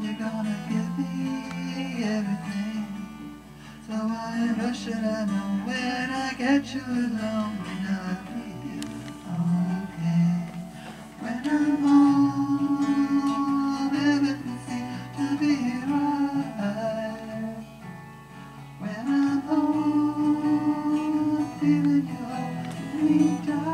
you're gonna give me everything. So I why should I know when I get you alone and I feel okay? When I'm home, everything seems to be right. When I'm home, feeling you hold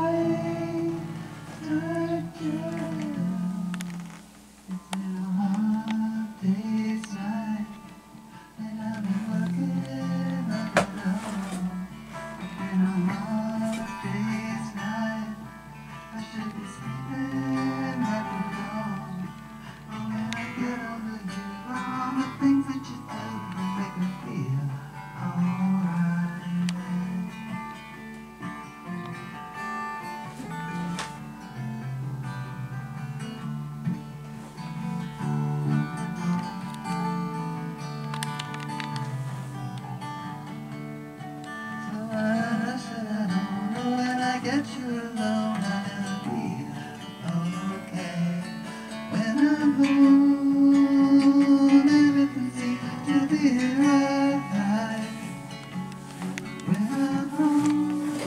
get you alone, I'll be okay. When I'm home, everything seems to be alright. When I'm home,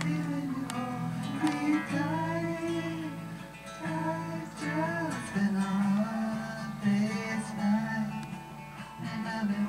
feeling you tight. Just night, and I've been